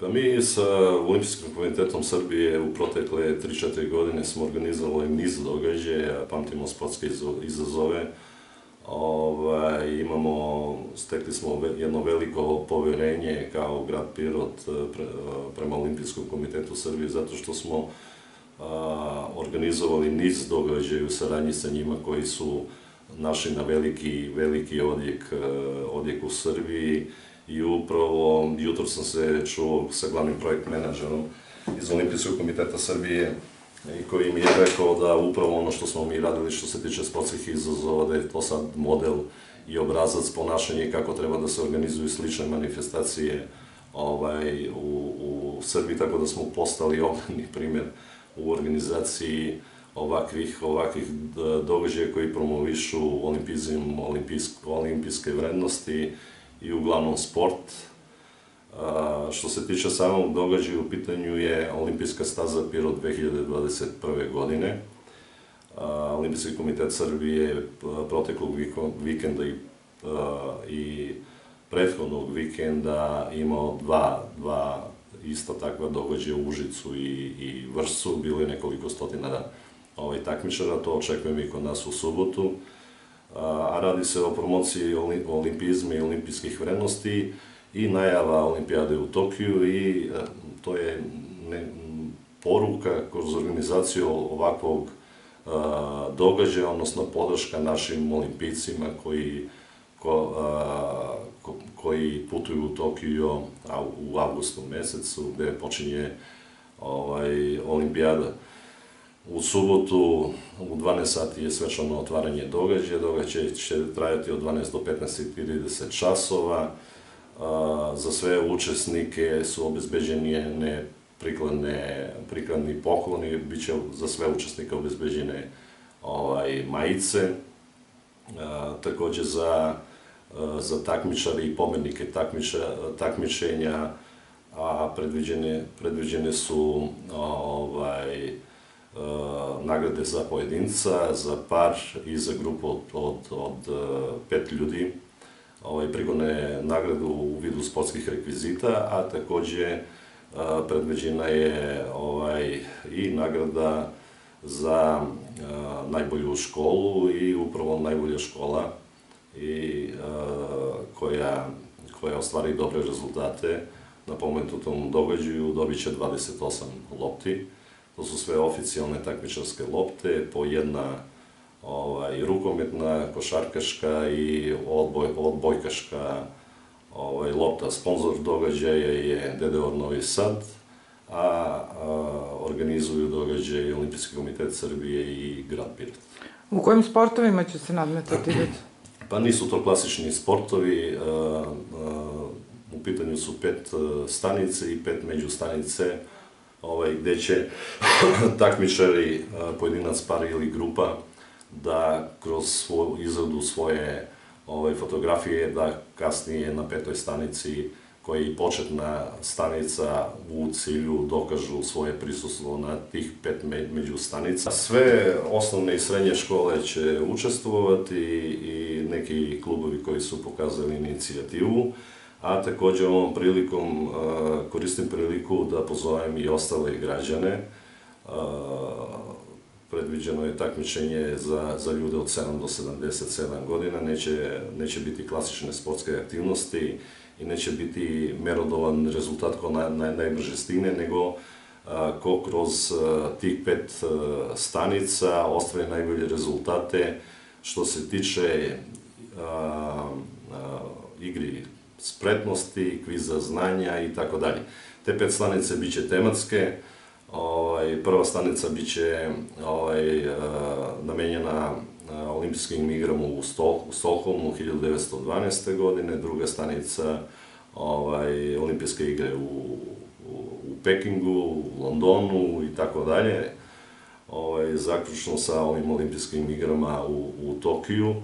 Pa mi sa Olimpijskim komitetom Srbije u protekle 3-4 godine smo organizovali niz događaja, pamtimo sportske izazove, ovaj, imamo, stekli smo jedno veliko poverenje kao grad Pirot eh, pre, eh, prema Olimpijskom komitetu Srbije, zato što smo a, organizovali niz događaja u saradnji sa njima koji su našli na veliki, veliki odjek, eh, odjek u Srbiji i upravo jutro sam se čuo sa glavnim projekt menadžerom iz Olimpijskog komiteta Srbije i koji mi je rekao da upravo ono što smo mi radili što se tiče sportskih izazova, da je to sad model i obrazac ponašanja i kako treba da se organizuju slične manifestacije ovaj, u, u Srbiji, tako da smo postali ogledni primjer u organizaciji ovakvih, ovakvih događaja koji promovišu olimpizam, olimpijske, olimpijske vrednosti i uglavnom sport. A, što se tiče samog događaja, u pitanju je olimpijska staza Pirot 2021. godine. A, Olimpijski komitet Srbije proteklog vikenda i, i prethodnog vikenda imao dva, dva isto takva događaja u Užicu i, i Vršcu, bilo je nekoliko stotina ovaj, takmičara, to očekujem i kod nas u subotu a radi se o promociji olimpizma i olimpijskih vrednosti i najava olimpijade u Tokiju i e, to je ne, poruka kroz organizaciju ovakvog a, događaja, odnosno podrška našim olimpijcima koji, ko, koji putuju u Tokiju u avgustu mesecu, gde počinje ovaj, olimpijada. U subotu u 12 sati je svečano otvaranje događaja. Događaj će trajati od 12 do 15.30 časova. Za sve učesnike su obezbeđene prikladne, prikladni pokloni, bit će za sve učesnike obezbeđene ovaj, majice. takođe za, za takmičare i pomenike takmiča, takmičenja a predviđene, predviđene su ovaj, nagrade za pojedinca, za par i za grupu od, od, od e, pet ljudi. Ovaj, prigodne nagradu u vidu sportskih rekvizita, a takođe e, predveđena je ovaj, i nagrada za a, e, najbolju školu i upravo najbolja škola i a, koja, koja ostvari dobre rezultate na pomenutom događaju dobit će 28 lopti. To su sve oficijalne takmičarske lopte, po jedna ovaj, rukometna, košarkaška i odboj, odbojkaška ovaj, lopta. Sponzor događaja je DDOR Novi Sad, a, a organizuju događaj Olimpijski komitet Srbije i grad Pirot. U kojim sportovima će se nadmetati? Pa nisu to klasični sportovi, a, a, u pitanju su pet stanice i pet međustanice, ovaj, gde će takmičari, pojedinac, par ili grupa, da kroz svoju izradu svoje ovaj, fotografije, da kasnije na petoj stanici koja je početna stanica u cilju dokažu svoje prisustvo na tih pet među stanica. Sve osnovne i srednje škole će učestvovati i neki klubovi koji su pokazali inicijativu a takođe ovom prilikom koristim priliku da pozovem i ostale građane. Predviđeno je takmičenje za, za ljude od 7 do 77 godina, neće, neće biti klasične sportske aktivnosti i neće biti merodovan rezultat ko na, na, najbrže stigne, nego ko kroz tih pet stanica ostvari najbolje rezultate što se tiče igri spretnosti, kviza znanja i tako dalje. Te pet stanice biće tematske, ovaj, prva stanica biće ovaj, uh, namenjena uh, olimpijskim igrama u, Stol, u Stolholmu 1912. godine, druga stanica ovaj, olimpijske igre u, u, u Pekingu, u Londonu i tako dalje. Ovaj, zaključno sa ovim olimpijskim igrama u, u Tokiju.